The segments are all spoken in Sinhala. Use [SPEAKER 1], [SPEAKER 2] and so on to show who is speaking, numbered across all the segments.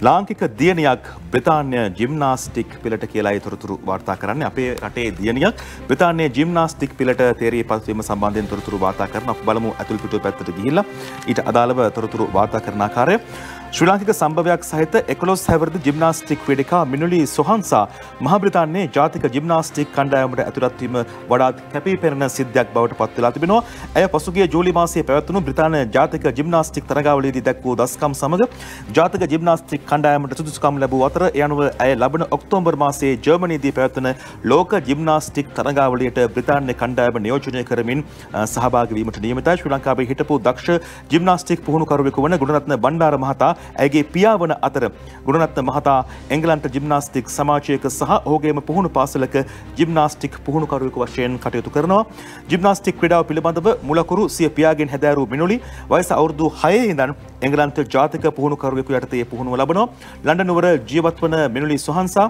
[SPEAKER 1] ලාංකික දියණියක් බ්‍රතාන්‍ය ජිම්නාස්ටික් පිලට කියලායි තොරතුරු වාර්තා කරන්න. අපේ රටේ දියණියක් බ්‍රතාන්‍ය ජිම්නාස්ටික් පිලට තේරී පත්වීම සම්බන්ධයෙන් තොරතුරු වාර්තා කරන අප බලමු ඇතුල් පිටුව පැත්තට ගිහිල්ලා. ඊට අදාළව තොරතුරු වාර්තා කරන ආකාරය. ශ්‍රී ලාංකික සම්භවයක් සහිත 11 හැවිරිදි ජිම්නාස්ටික් ක්‍රීඩිකා මිනුලි සොහන්සා මහ බ්‍රිතාන්‍යයේ ජාතික ජිම්නාස්ටික් කණ්ඩායමට ඇතුළත් වීම වඩාත් කැපී පෙනෙන සිද්ධියක් බවට පත් වෙලා තිබෙනවා. ඇය පසුගිය ජූලි මාසයේ පැවැත්වුණු බ්‍රිතාන්‍ය ජාතික ජිම්නාස්ටික් තරගාවලියේදී දැක් වූ දස්කම් සමග ජාතික ජිම්නාස්ටික් කණ්ඩායමට සුදුසුකම් ලැබූ අතර ඒ අනුව ඇය ලබන ඔක්තෝබර් මාසයේ ජර්මනියේදී පැවැත්වෙන ලෝක ජිම්නාස්ටික් තරගාවලියට බ්‍රිතාන්‍ය කණ්ඩායම නියෝජනය කරමින් සහභාගී වීමට නියමිතයි. ශ්‍රී ලංකාවේ හිටපු දක්ෂ ජිම්නාස්ටික් පුහුණුකරුවෙකු වන ගුණරත්න බණ්ඩාර මහතා ඇගේ පියාවන අතර ගුණරත්න මහතා එංගලන්ත ජිම්නාස්ටික් සමාජයක සහ ඔහුගේම පුහුණු පාසලක ජිම්නාස්ටික් පුහුණුකරුවෙකු වශයෙන් කටයුතු කරනවා. ජිම්නාස්ටික් ක්‍රීඩාව පිළිබඳව මුලකුරු සිය පියාගෙන් හැදෑරූ මිනුලි වයස අවුරුදු 6 ඉඳන් එංගලන්ත ජාතික පුහුණුකරුවෙකු යටතේ පුහුණුව ලබනවා. ලන්ඩන් නුවර ජීවත් වන මිනුලි සොහන්සා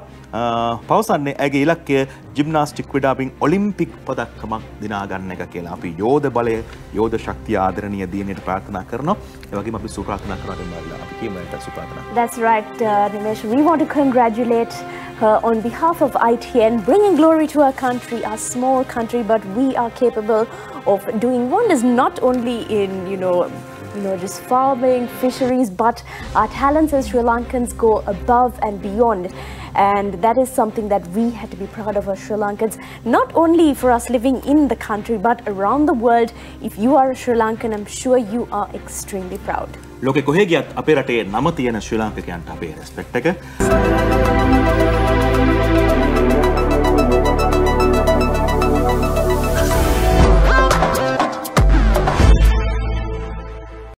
[SPEAKER 1] පවසන්නේ ඇගේ ඉලක්කය ජිම්නාස්ටික් ක්‍රීඩාවෙන් ඔලිම්පික් පදක්කමක් දිනා ගන්න එක කියලා. අපි යෝධ බලය යෝධ ශක්තිය ආදරණීය දිනේට ප්‍රාර්ථනා කරනවා. ඒ වගේම අපි සුප්‍රාර්ථනා කරනවා අපි කියමු සුප්‍රාර්ථනා.
[SPEAKER 2] That's right, uh, Nimesh. We want to congratulate her on behalf of ITN, bringing glory to our country, our small country, but we are capable of doing wonders not only in, you know, you know, just farming, fisheries, but our talents as Sri Lankans go above and beyond. And that is something that we had to be proud of as Sri Lankans, not only for us living in the country, but around the world. If you are a Sri Lankan, I'm sure you are extremely proud.
[SPEAKER 1] ලෝකෙ කොහේ ගියත් අපේ රටේ නම තියෙන ශ්‍රී ලාංකිකයන්ට අපේ රෙස්පෙක්ට් එක